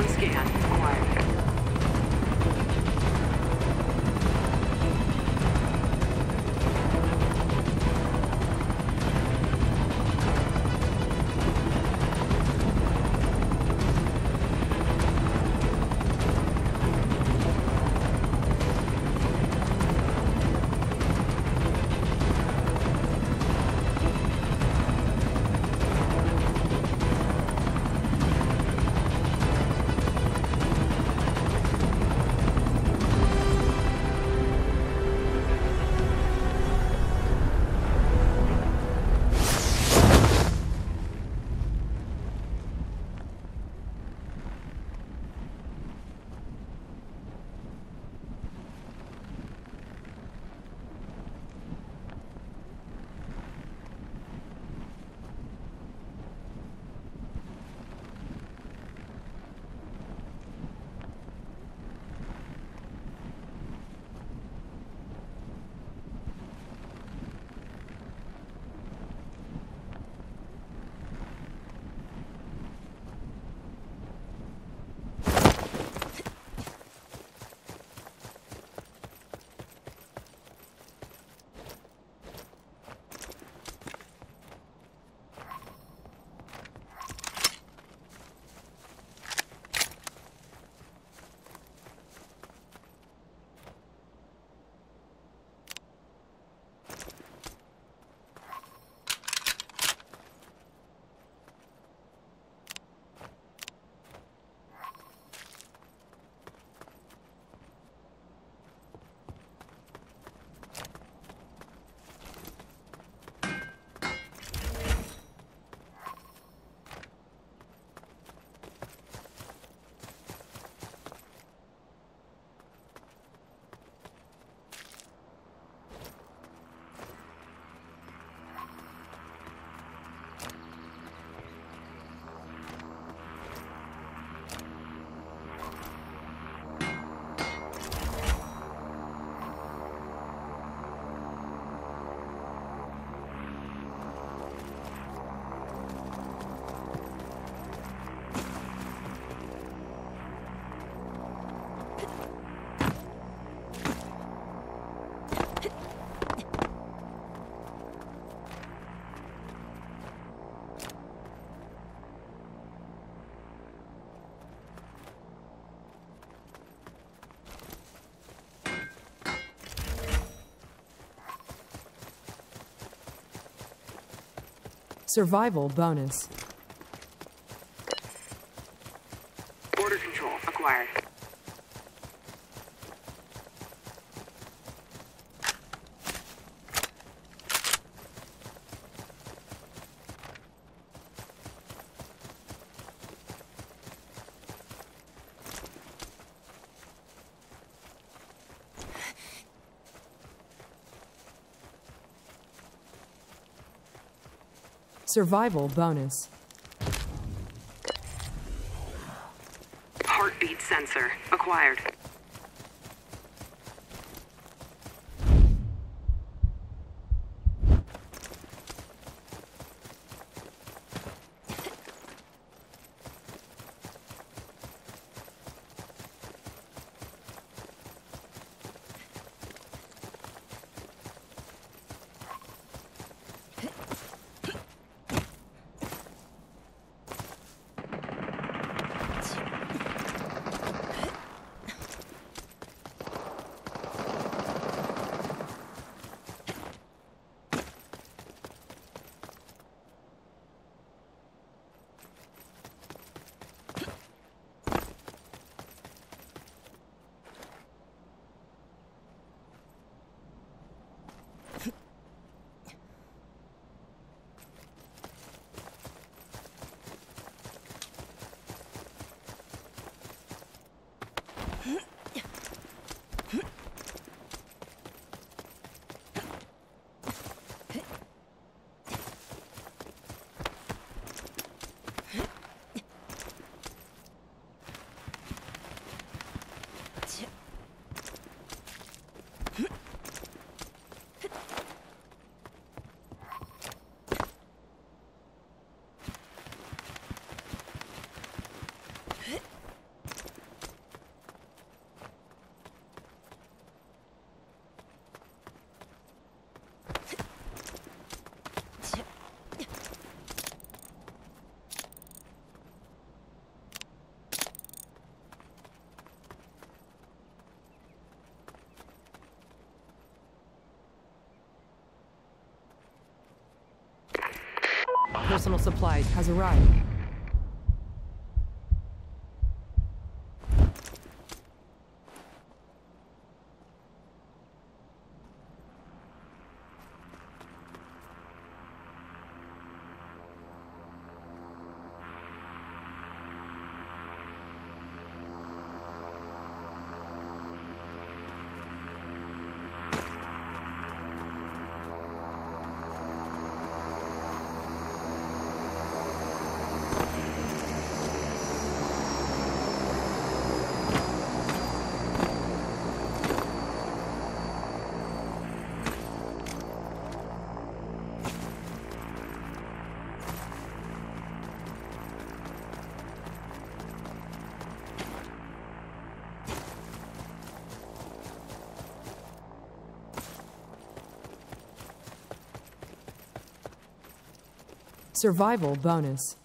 scan acquired. Survival bonus. Survival bonus. Heartbeat sensor acquired. Personal supplies has arrived. Survival bonus.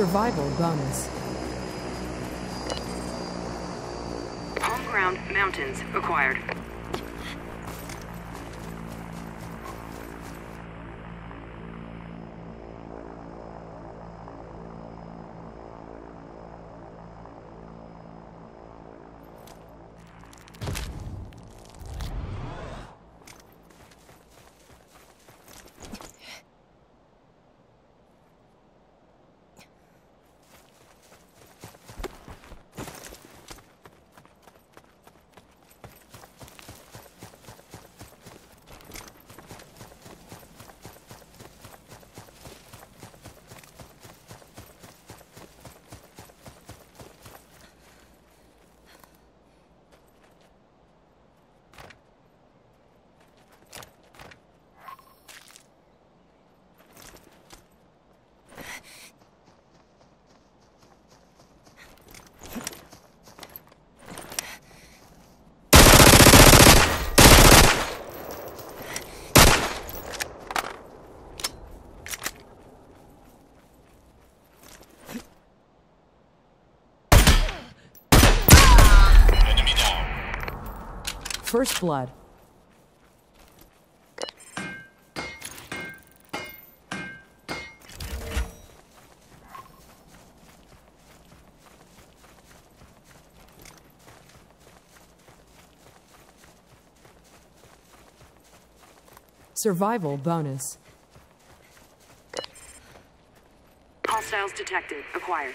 Survival bonus. Home ground mountains acquired. First Blood. Survival bonus. Hostiles detected. Acquired.